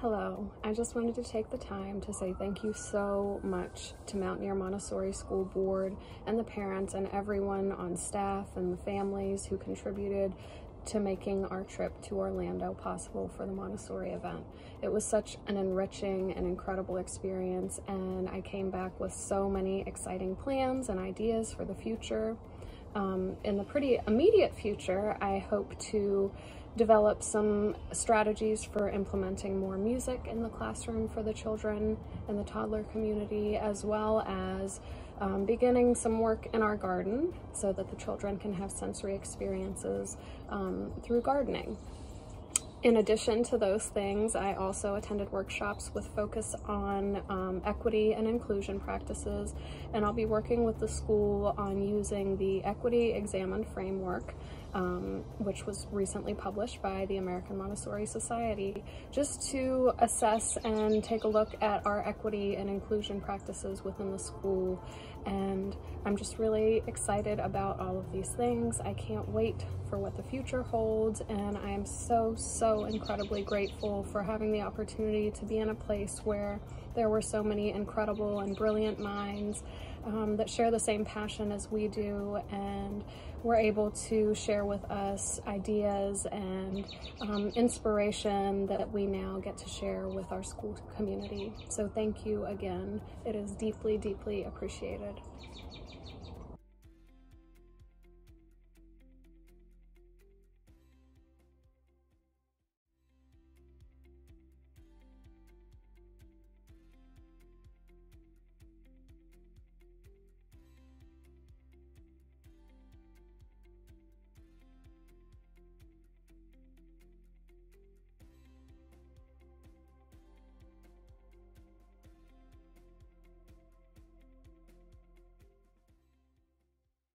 Hello, I just wanted to take the time to say thank you so much to Mountaineer Montessori School Board and the parents and everyone on staff and the families who contributed to making our trip to Orlando possible for the Montessori event. It was such an enriching and incredible experience and I came back with so many exciting plans and ideas for the future. Um, in the pretty immediate future, I hope to develop some strategies for implementing more music in the classroom for the children and the toddler community, as well as um, beginning some work in our garden so that the children can have sensory experiences um, through gardening. In addition to those things, I also attended workshops with focus on um, equity and inclusion practices, and I'll be working with the school on using the Equity Examined Framework, um, which was recently published by the American Montessori Society, just to assess and take a look at our equity and inclusion practices within the school. And I'm just really excited about all of these things. I can't wait for what the future holds, and I am so, so so incredibly grateful for having the opportunity to be in a place where there were so many incredible and brilliant minds um, that share the same passion as we do and were able to share with us ideas and um, inspiration that we now get to share with our school community. So thank you again. It is deeply, deeply appreciated.